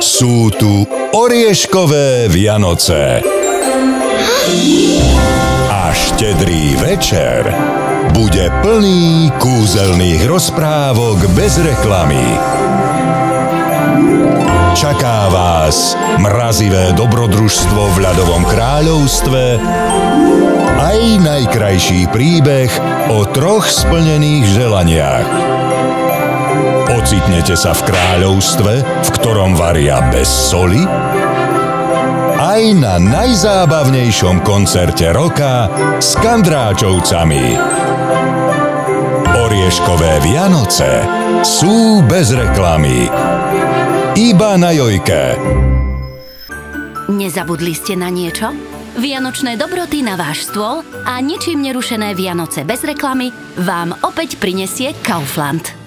Sú tu Orieškové Vianoce. A štedrý večer bude plný kúzelných rozprávok bez reklamy. Čaká vás mrazivé dobrodružstvo v ľadovom kráľovstve aj najkrajší príbeh o troch splnených želaniach. Ocitnete sa v kráľovstve, v ktorom varia bez soli? Aj na najzábavnejšom koncerte roka s Kandráčovcami. Orieškové Vianoce sú bez reklamy. Iba na Jojke. Nezabudli ste na niečo? Vianočné dobroty na váš stôl a ničím nerušené Vianoce bez reklamy vám opäť prinesie Kaufland.